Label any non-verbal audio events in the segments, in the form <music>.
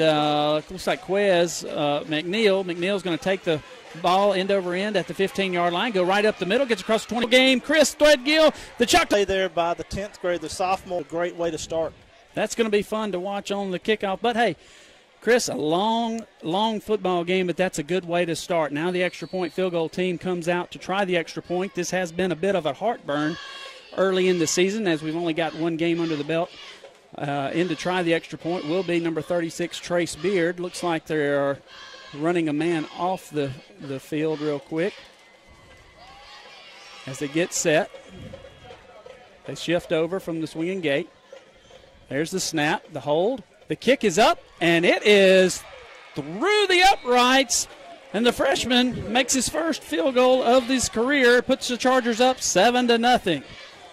Uh, looks like Quez uh, McNeil. McNeil's going to take the ball end over end at the 15 yard line, go right up the middle, gets across the 20 game. Chris Threadgill, the chuck. Play there by the 10th grade, the sophomore. A Great way to start. That's going to be fun to watch on the kickoff. But hey, Chris, a long, long football game, but that's a good way to start. Now the extra point field goal team comes out to try the extra point. This has been a bit of a heartburn early in the season as we've only got one game under the belt. Uh, in to try the extra point will be number 36, Trace Beard. Looks like they're running a man off the, the field real quick. As they get set, they shift over from the swinging gate. There's the snap, the hold. The kick is up, and it is through the uprights. And the freshman makes his first field goal of his career, puts the Chargers up seven to nothing.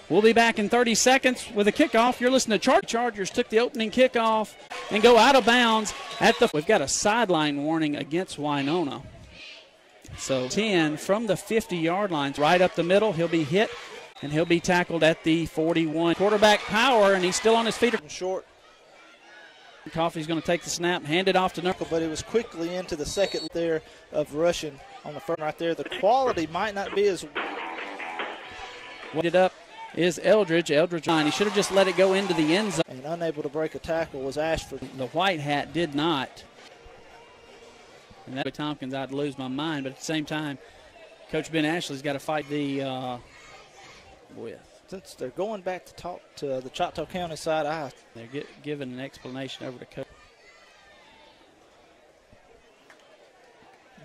We'll be back in 30 seconds with a kickoff. You're listening to Char- Chargers took the opening kickoff and go out of bounds at the. We've got a sideline warning against Winona. So 10 from the 50 yard line, right up the middle. He'll be hit and he'll be tackled at the 41. Quarterback power, and he's still on his feet. Short. Coffey's going to take the snap, hand it off to Knuckle. But it was quickly into the second there of rushing on the front right there. The quality might not be as. It up is Eldridge. Eldridge, he should have just let it go into the end zone. And unable to break a tackle was Ashford. The white hat did not. And that way Tompkins, I'd lose my mind. But at the same time, Coach Ben Ashley's got to fight the uh, with. Since they're going back to talk to the Choctaw County side, I they're get, giving an explanation over to Coach.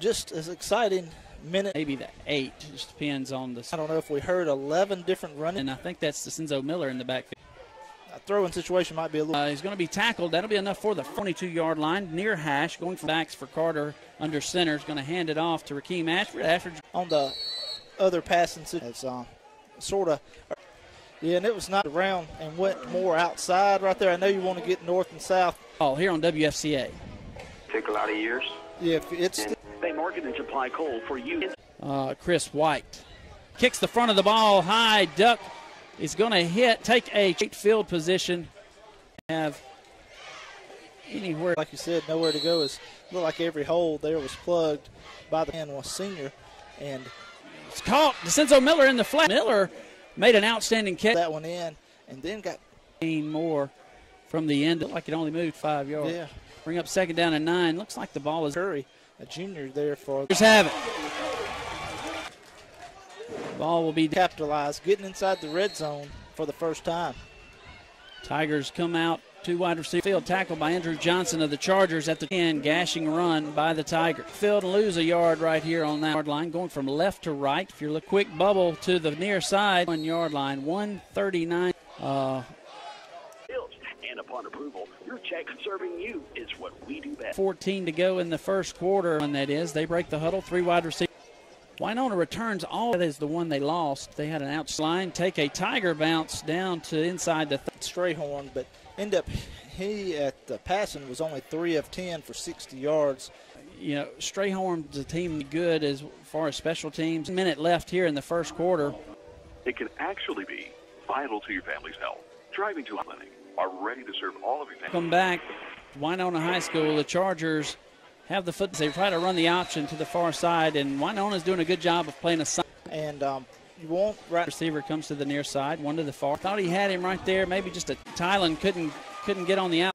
Just as exciting minute. Maybe the eight. Just depends on the. I don't know if we heard 11 different running. And I think that's DeCenzo Miller in the backfield. A throwing situation might be a little. Uh, he's going to be tackled. That'll be enough for the 22-yard line near hash. Going for backs for Carter under center. Is going to hand it off to Raheem Ashford. Ashford on the other passing. It's um, sort of. Yeah, and it was not around and went more outside right there. I know you want to get north and south. Oh, here on WFCA. Take a lot of years. Yeah, it's. And they market and supply coal for you. Uh, Chris White kicks the front of the ball high. Duck is going to hit, take a field position, have anywhere. Like you said, nowhere to go. Is looked like every hole there was plugged by the man was senior, and it's caught. DeCenzo Miller in the flat. Miller made an outstanding catch. That one in, and then got more from the end. Looked like it only moved five yards. Yeah. Bring up second down and nine. Looks like the ball is Curry, a junior there for. Just have it. Ball will be capitalized, getting inside the red zone for the first time. Tigers come out two wide receiver field tackle by Andrew Johnson of the Chargers at the 10, gashing run by the Tiger. Field lose a yard right here on that yard line, going from left to right. If you're a quick bubble to the near side, one yard line, 139. Uh, and upon approval, your check serving you is what we do best. 14 to go in the first quarter, and that is. They break the huddle, three wide receivers. Winona returns all. That is the one they lost. They had an outside line, take a Tiger bounce down to inside the th- Strayhorn, but end up he at the passing was only three of ten for 60 yards. You know, Strayhorn's a team good as far as special teams. A minute left here in the first quarter. It can actually be vital to your family's health. Driving to a clinic are ready to serve all of your family. Come back, Winona High School. The Chargers have the foot. They try to run the option to the far side, and Winona's doing a good job of playing a side. And um, you won't right. Receiver comes to the near side, one to the far. Thought he had him right there. Maybe just a Tylen couldn't couldn't get on the out.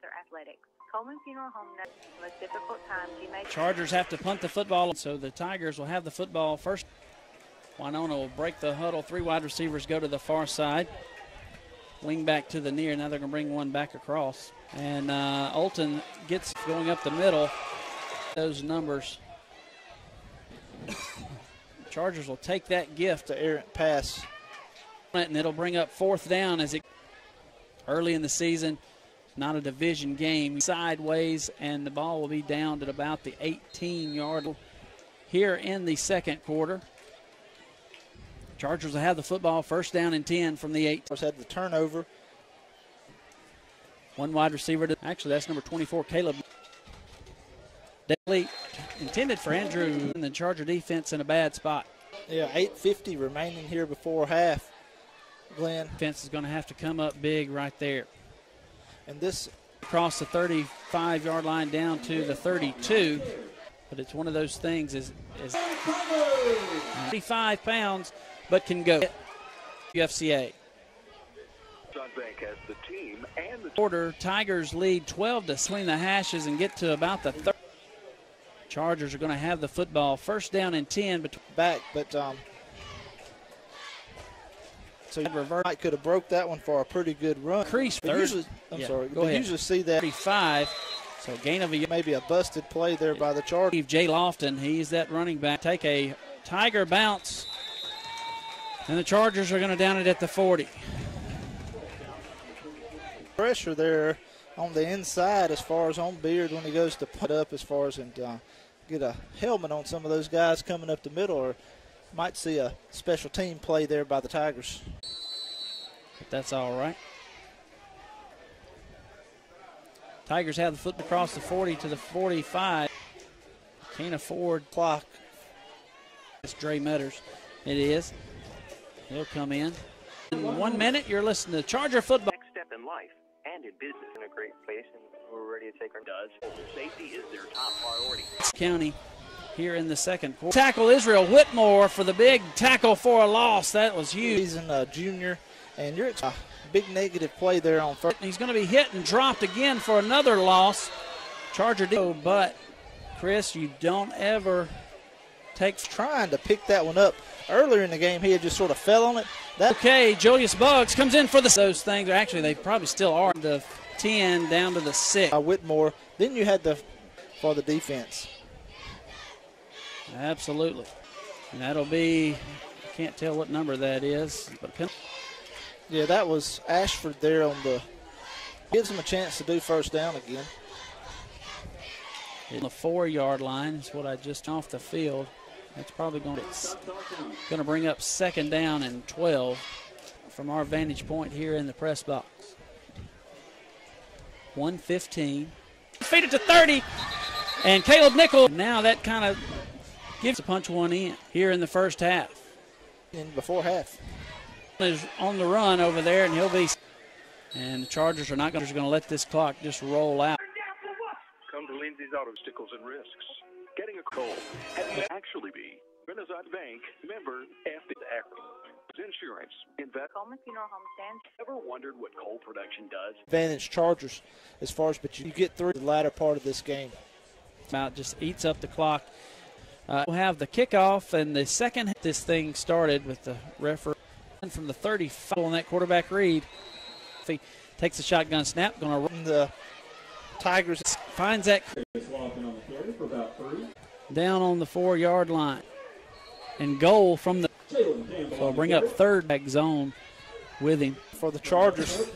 Their athletics. Coleman Funeral Home most difficult times you may. Chargers have to punt the football, so the Tigers will have the football first. Winona will break the huddle. Three wide receivers go to the far side. Wing back to the near. Now they're going to bring one back across. And uh, Olton gets going up the middle. Those numbers. <coughs> Chargers will take that gift. The errant pass. And it'll bring up fourth down as it early in the season. Not a division game. Sideways, and the ball will be down at about the 18 yard here in the second quarter. Chargers will have the football first down and 10 from the 8. Had the turnover. One wide receiver. To, actually, that's number 24, Caleb. Daly intended for Andrew and the Charger defense in a bad spot. Yeah, 8.50 remaining here before half. Glenn. Defense is going to have to come up big right there. And this across the 35 yard line down to the 32. But it's one of those things is, is 35 pounds, but can go. UFCA. Sun Bank has the team and the Quarter, Tigers lead 12 to swing the hashes and get to about the third. Chargers are going to have the football first down and 10 between back, but um, so you Revert. might could have broke that one for a pretty good run. Crease But third. usually, I'm Yeah, sorry, go but ahead. usually see that 35. So gain of a yard. maybe a busted play there by the Chargers. Steve Jay Lofton, he's that running back. Take a Tiger bounce. And the Chargers are going to down it at the 40. Pressure there on the inside as far as on Beard when he goes to put up as far as and uh, get a helmet on some of those guys coming up the middle, or might see a special team play there by the Tigers. But that's all right. Tigers have the foot across the 40 to the 45. Can't afford Clock It's Dre Metters. It is. He'll come in. In one minute, you're listening to Charger football. next step in life and in business in a great place, and we're ready to take our Does safety is their top priority. County here in the second quarter. Tackle Israel Whitmore for the big tackle for a loss. That was huge. He's in uh, junior, and you're a big negative play there on first. He's going to be hit and dropped again for another loss. Charger did, but Chris, you don't ever take. Trying to pick that one up earlier in the game, he had just sort of fell on it. That Okay, Julius Bugs comes in for the those things. Actually, they probably still are the 10 down to the 6. uh, Whitmore. Then you had the for the defense. Absolutely. And that'll be, I can't tell what number that is, but Yeah, that was Ashford there on the. Gives him a chance to do first down again. on the four yard line is what I just off the field. That's probably going to going to bring up second down and 12 from our vantage point here in the press box. 115. Feed it to 30. And Caleb Nickel. Now that kind of gives a punch one in here in the first half. In before half. Is on the run over there, and he'll be. And the Chargers are not going to let this clock just roll out. Come to Lindsay's Auto Stickles and Risks. Getting a coal have you actually be Renaissance Bank member FD Insurance. Invest. Coleman Funeral Home stands Ever wondered what coal production does? Advantage Chargers as far as, but you get through the latter part of this game. out just eats up the clock. Uh, we'll have the kickoff and the second. This thing started with the referee from the 35 on that quarterback read. If he takes a shotgun snap, going to run the Tigers finds that down on the four yard line and goal from the. So I'll bring up third back zone with him. for the Chargers.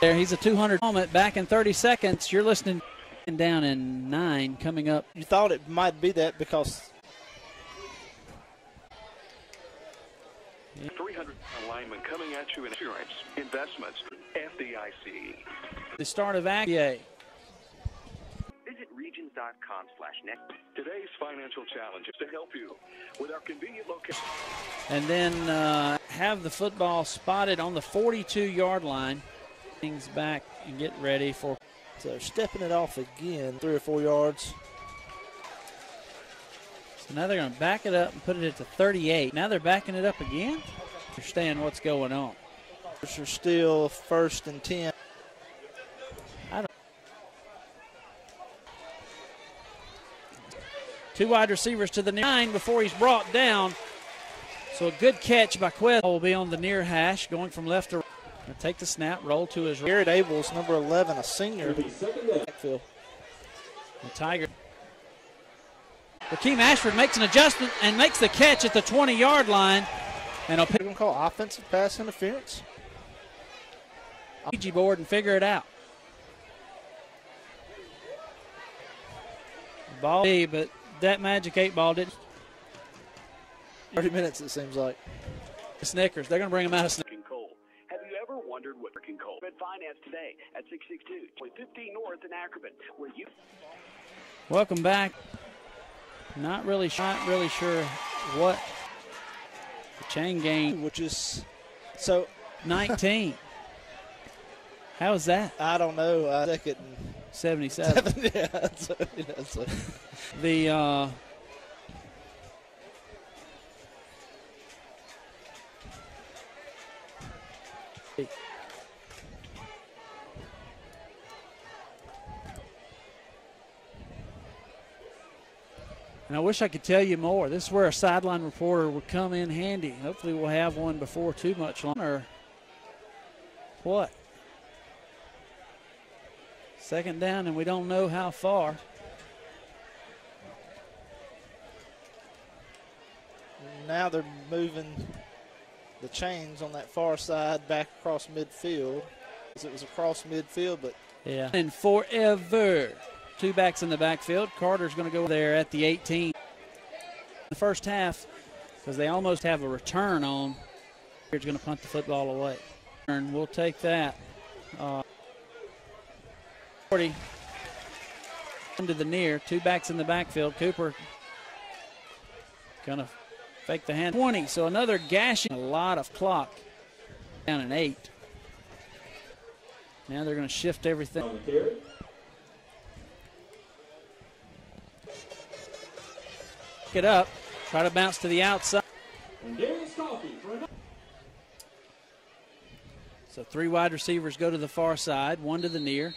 There, he's a 200 moment back in 30 seconds. You're listening and down in nine coming up. You thought it might be that because 300 linemen coming at you in insurance, investments, FDIC. The start of ACA. Visit slash net. Today's financial challenges to help you with our convenient location. and then uh, have the football spotted on the 42 yard line. Things back and get ready for. so stepping it off again, three or four yards. So now they're going to back it up and put it at the 38. Now they're backing it up again. Understand what's going on. Chargers are still first and ten. Two wide receivers to the nine before he's brought down. So a good catch by Quest will be on the near hash, going from left to right. Gonna Take the snap, roll to his right. Garrett Abels, number 11, a senior. Backfield. The Tiger. Raheem Ashford makes an adjustment and makes the catch at the 20 yard line. And he'll pick They're going to call offensive pass interference. the Ouija board and figure it out. Ball, but that magic eight ball didn't. 30 minutes, it seems like. Snickers. They're going to bring him out of Snickers. Working coal. Have you ever wondered what working coal? Red Finance today at 662 15 North in Ackerman, where you Welcome back. Not really, not really sure what the chain game Which is so 19. <laughs> How is that? I don't know. Uh, second and 77. seven. <laughs> yeah, know, so the uh, and I wish I could tell you more. This is where a sideline reporter would come in handy. Hopefully, we'll have one before too much longer. What? Second down, and we don't know how far. now they're moving the chains on that far side back across midfield. It was across midfield, but Yeah. And forever. Two backs in the backfield. Carter's going to go there at the 18. The first half, because they almost have a return on. Here's going to punt the football away. And we'll take that. Uh, 40 into the near. Two backs in the backfield. Cooper going to fake the hand. 20. So another gashing. A lot of clock. Down an eight. Now they're going to shift everything. Pick it up. Try to bounce to the outside. So three wide receivers go to the far side, one to the near.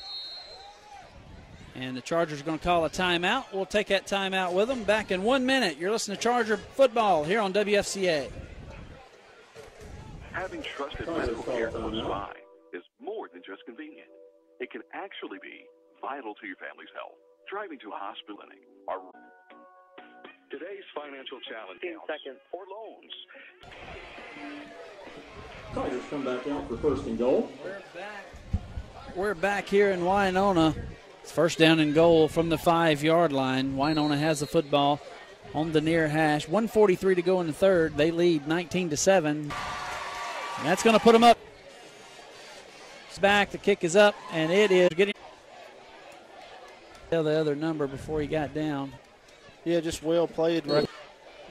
And the Chargers are going to call a timeout. We'll take that timeout with them. Back in one minute. You're listening to Charger football here on WFCA. Having trusted medical care close by is more than just convenient. It can actually be vital to your family's health. Driving to a hospital clinic or today's financial challenge 15 seconds. for loans. Tigers come back out for first and goal. We're back here in Winona. It's first down and goal from the five yard line. Winona has the football on the near hash. 143 to go in the third. They lead 19 to 7. And that's going to put them up. It's back. The kick is up, and it is getting. Tell the other number before he got down. yeah, just well played. Right.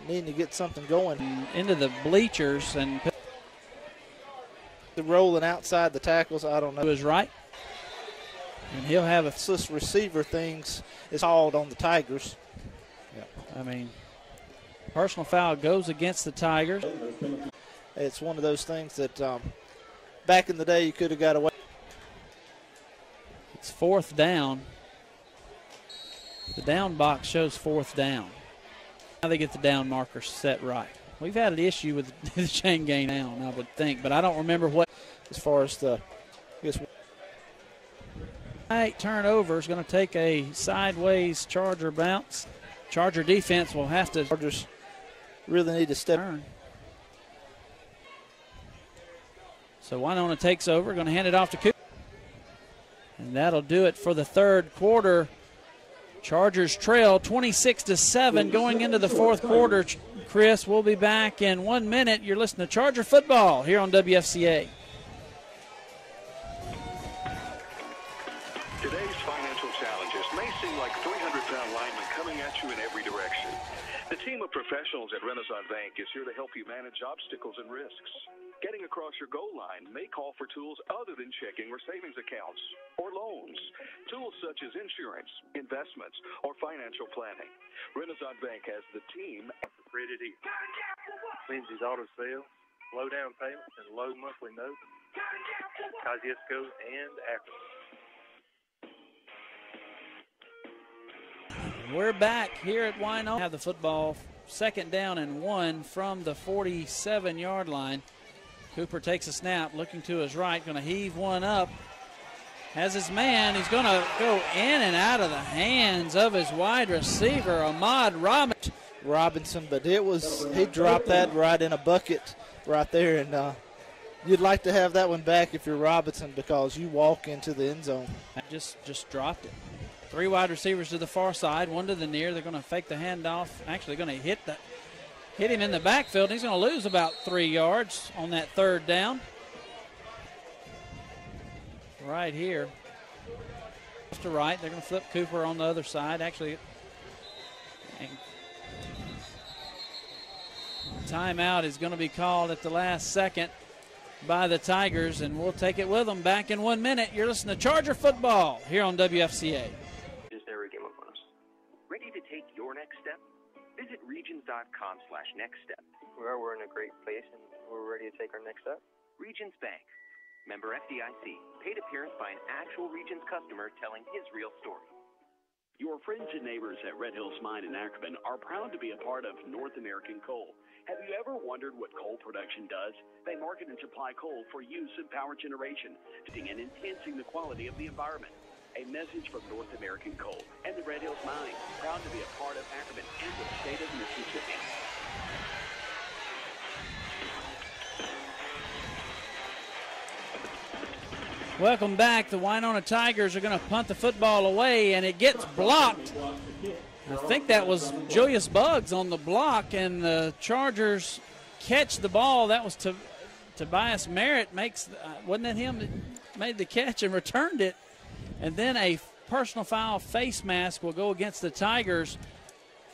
Needing to get something going. Into the bleachers and The rolling outside the tackles, I don't know. his right. And he'll have a. Receiver things is called on the Tigers. I mean, personal foul goes against the Tigers. It's one of those things that um, back in the day you could have got away. It's fourth down. The down box shows fourth down. Now they get the down marker set right. We've had an issue with <laughs> the chain game down, I would think, but I don't remember what. as far as the Right, turnover is going to take a sideways Charger bounce. Charger defense will have to Chargers really need to step. turn. So Winona takes over, going to hand it off to Cooper. And that'll do it for the third quarter. Chargers trail 26 to 7 going into the fourth quarter. Chris, we'll be back in one minute. You're listening to Charger football here on WFCA. Every direction. The team of professionals at Renaissance Bank is here to help you manage obstacles and risks. Getting across your goal line may call for tools other than checking or savings accounts or loans. Tools such as insurance, investments, or financial planning. Renaissance Bank has the team Ready to. Lindsay's Auto Sales, low down payments and low monthly notes. Kosciusko and Akron. We're back here at Winona. Have the football second down and one from the 47 yard line. Cooper takes a snap, looking to his right, going to heave one up. Has his man. He's going to go in and out of the hands of his wide receiver, Ahmad Robert. Robinson, but it was he dropped that right in a bucket right there, and uh, you'd like to have that one back if you're Robinson because you walk into the end zone. Just just dropped it. Three wide receivers to the far side, one to the near. They're going to fake the handoff. Actually, going to hit the hit him in the backfield. He's going to lose about three yards on that third down. Right here, left to right. They're going to flip Cooper on the other side. Actually, timeout is going to be called at the last second. by the Tigers, and we'll take it with them back in one minute. You're listening to Charger Football here on WFCA. Great place and we're ready to take our next step. Regions Bank. Member FDIC. Paid appearance by an actual Regions customer telling his real story. Your friends and neighbors at Red Hills Mine in Ackerman are proud to be a part of North American Coal. Have you ever wondered what coal production does? They market and supply coal for use in power generation, and enhancing the quality of the environment. A message from North American Coal and the Red Hills Mine, proud to be a part of Ackerman and the state of Mississippi. Welcome back. The Winona Tigers are going to punt the football away, and it gets blocked. I think that was Julius Bugs on the block, and the Chargers catch the ball. That was to Tobias Merritt makes uh, wasn't that him that made the catch and returned it, and then a personal foul face mask will go against the Tigers.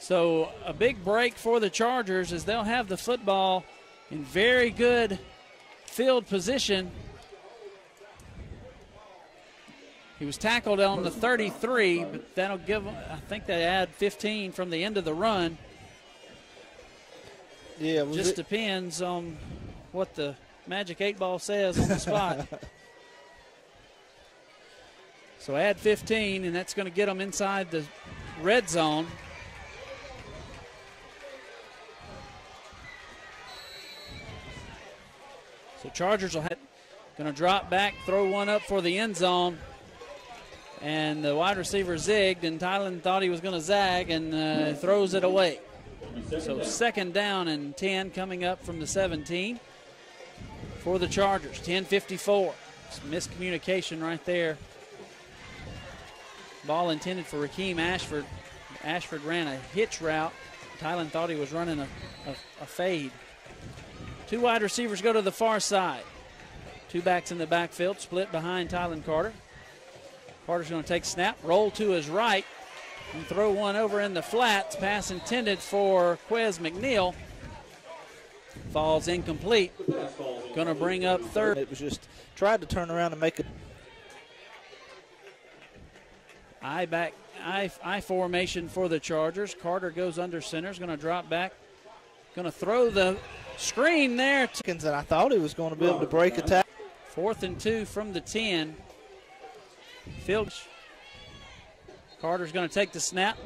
So a big break for the Chargers as they'll have the football in very good field position. He was tackled on the 33, but that'll give him, I think they add 15 from the end of the run. Yeah, just it? depends on what the Magic 8 Ball says on the spot. <laughs> so add 15, and that's going to get them inside the red zone. So Chargers will have, going to drop back, throw one up for the end zone and the wide receiver zigged, and Tylen thought he was going to zag and uh, throws it away. So second down and 10 coming up from the 17 for the Chargers. 10:54. Some miscommunication right there. Ball intended for Raheem Ashford. Ashford ran a hitch route. Tylen thought he was running a, a, a fade. Two wide receivers go to the far side. Two backs in the backfield, split behind Tylen Carter. Carter's going to take snap, roll to his right, and throw one over in the flats. Pass intended for Quez McNeil. Falls incomplete. Going to bring up third. It was just tried to turn around and make it. I back I, I formation for the Chargers. Carter goes under center. Is going to drop back. Going to throw the screen there. And I thought he was going to be able to break a tackle. Fourth and two from the 10. Field. Carter's going to take the snap.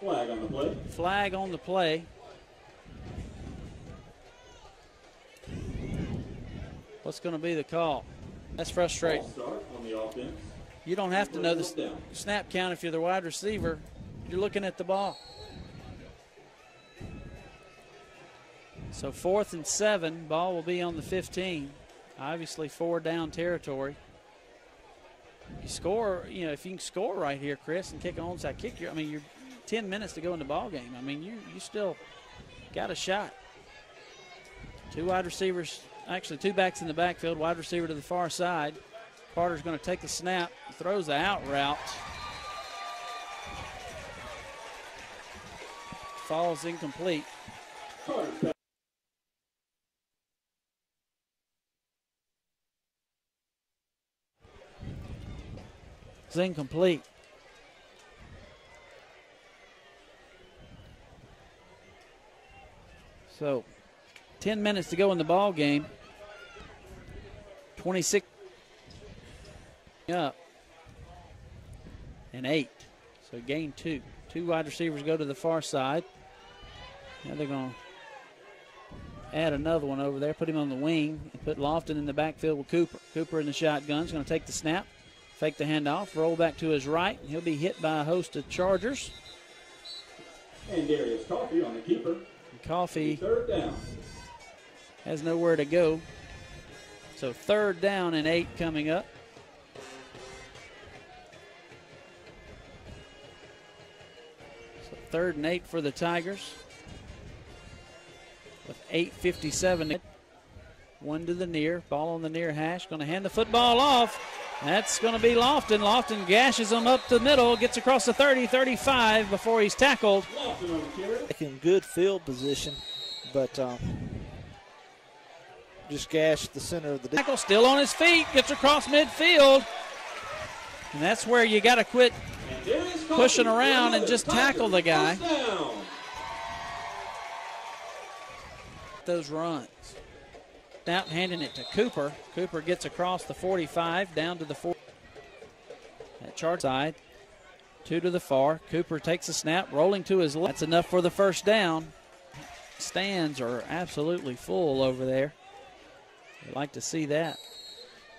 Flag on the play. Flag on the play. What's going to be the call? That's frustrating. You don't have to know the snap count if you're the wide receiver. You're looking at the ball. So fourth and seven, ball will be on the 15. Obviously, four down territory. You score, you know, if you can score right here, Chris, and kick an onside kick, you I mean, you're 10 minutes to go in the ball game. I mean, you you still got a shot. Two wide receivers, actually two backs in the backfield, wide receiver to the far side. Carter's going to take the snap, throws the out route. Falls incomplete. Incomplete. So, 10 minutes to go in the ball game. 26 up and eight. So gain two. Two wide receivers go to the far side. Now they're going to add another one over there, put him on the wing, and put Lofton in the backfield with Cooper. Cooper in the shotgun is going to take the snap, fake the handoff, roll back to his right. He'll be hit by a host of Chargers. And Darius Coffee on the keeper. Coffee third down. has nowhere to go. So third down and eight coming up. So third and eight for the Tigers. With 8.57 one to the near, ball on the near hash, going to hand the football off. That's going to be Lofton. Lofton gashes him up the middle, gets across the 30, 35 before he's tackled. In good field position, but um, just gashed the center of the tackle. Still on his feet, gets across midfield, and that's where you got to quit pushing around and just tackle the guy. Those runs. Now handing it to Cooper. Cooper gets across the 45 down to the 4. That chart side. Two to the far. Cooper takes a snap, rolling to his left. That's enough for the first down. Stands are absolutely full over there. We'd like to see that.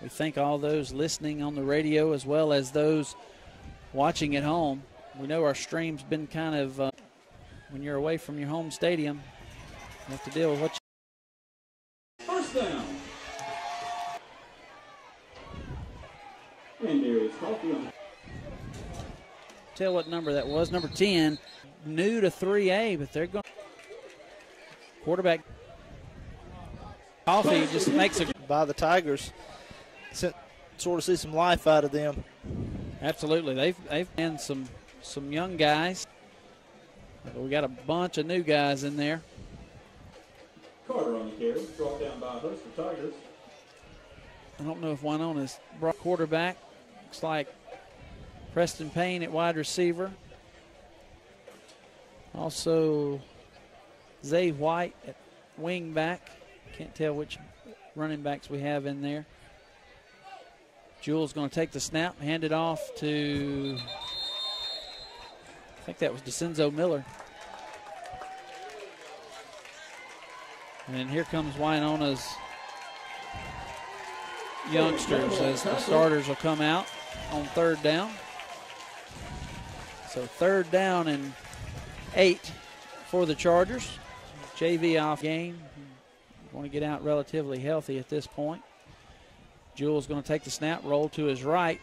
We thank all those listening on the radio as well as those watching at home. We know our stream's been kind of, uh, when you're away from your home stadium, you have to deal with what you. Tell what number that was. Number 10, new to 3A, but they're going. Quarterback Coffee just makes a. By the Tigers. Sort of see some life out of them. Absolutely. They've, they've been some, some young guys. But we got a bunch of new guys in there. Carter on the carry, brought down by Husker Tigers. I don't know if Winona's brought quarterback. Looks like Preston Payne at wide receiver. Also, Zay White at wing back. Can't tell which running backs we have in there. Jules going to take the snap, hand it off to, I think that was DeCenzo Miller. And here comes Winona's youngsters as the starters will come out on third down. So third down and eight for the Chargers. JV off game. Want to get out relatively healthy at this point. Jules going to take the snap, roll to his right.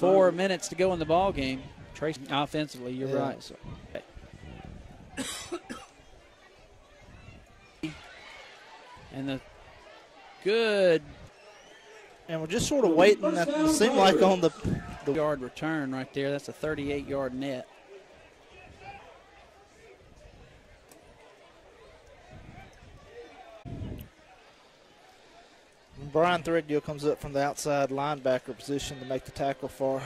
Four minutes to go in the ball game. Trace offensively, you're Yeah. right. So, and the good And we're just sort of waiting. It seemed like on the, the yard return right there. That's a 38 yard net. Brian Threadgill comes up from the outside linebacker position to make the tackle for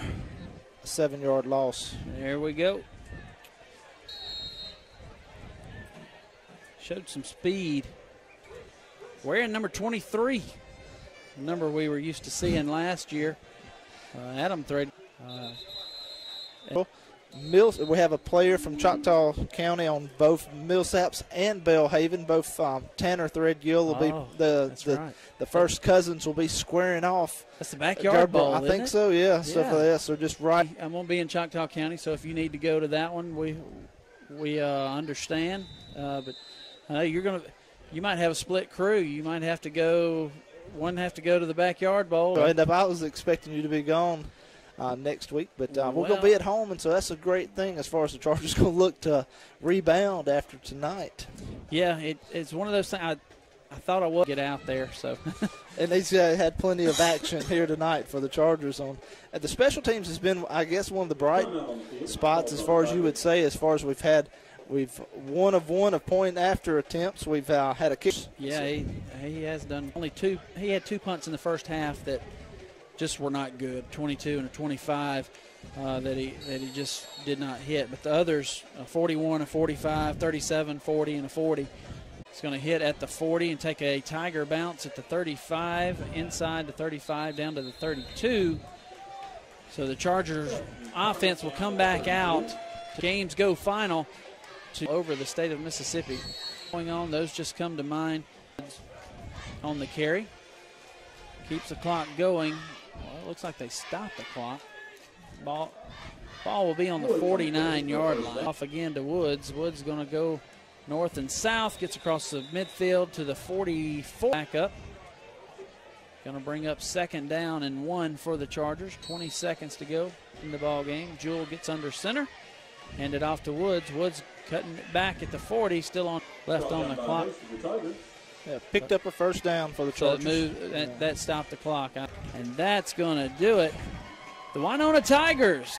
a seven yard loss. There we go. Showed some speed. Wearing number 23, the number we were used to seeing last year. Uh, Adam Thread. Uh, Mills, we have a player from Choctaw County on both Millsaps and Belhaven. Both um, Tanner Threadgill will Oh, be the the, right. the first cousins will be squaring off. That's the backyard bowl. I think it? so. Yeah. So for that, so just right. I'm gonna be in Choctaw County, so if you need to go to that one, we we uh, understand. Uh, but uh, you're gonna, you might have a split crew. You might have to go. One have to go to the backyard bowl. So up, I was expecting you to be gone uh, next week, but uh, we're going to be at home, and so that's a great thing as far as the Chargers <laughs> going to look to rebound after tonight. Yeah, it, it's one of those things. I, I thought I would get out there, so <laughs> And these uh, had plenty of action here tonight for the Chargers. On and the special teams has been, I guess, one of the bright spots as far as you would say, as far as we've had. We've one of one of point after attempts. We've uh, had a kick. yeah, he, he has done only two. He had two punts in the first half that just were not good. 22 and a 25 uh, that he that he just did not hit. But the others, a 41, a 45, 37, 40, and a 40. He's going to hit at the 40 and take a tiger bounce at the 35, inside the 35, down to the 32. So the Chargers offense will come back out. Games go final to over the state of Mississippi. Going on, those just come to mind on the carry. Keeps the clock going. Well, it looks like they stopped the clock. Ball, ball will be on the 49 yard line. Off again to Woods. Woods going to go north and south. Gets across the midfield to the 44. Back up. Going to bring up second down and one for the Chargers. 20 seconds to go in the ball game. Jewel gets under center. Hand it off to Woods. Woods cutting it back at the 40. Still on left on the clock. Yeah, picked up a first down for the So it Chargers. moved, that, that stopped the clock. And that's going to do it. The Winona Tigers